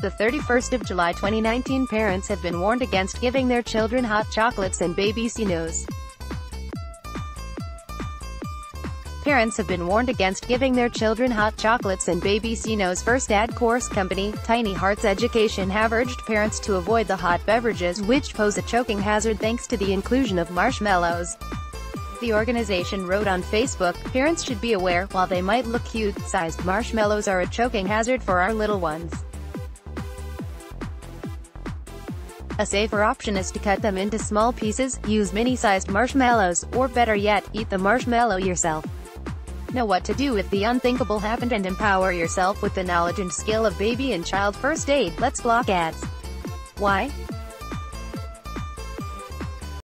The 31st of July 2019 parents have been warned against giving their children hot chocolates and babycinos. Parents have been warned against giving their children hot chocolates and babycinos first ad course company, Tiny Hearts Education have urged parents to avoid the hot beverages, which pose a choking hazard thanks to the inclusion of marshmallows. The organization wrote on Facebook, parents should be aware, while they might look cute, sized marshmallows are a choking hazard for our little ones. A safer option is to cut them into small pieces, use mini-sized marshmallows, or better yet, eat the marshmallow yourself. Know what to do if the unthinkable happened and empower yourself with the knowledge and skill of baby and child first aid. Let's block ads. Why?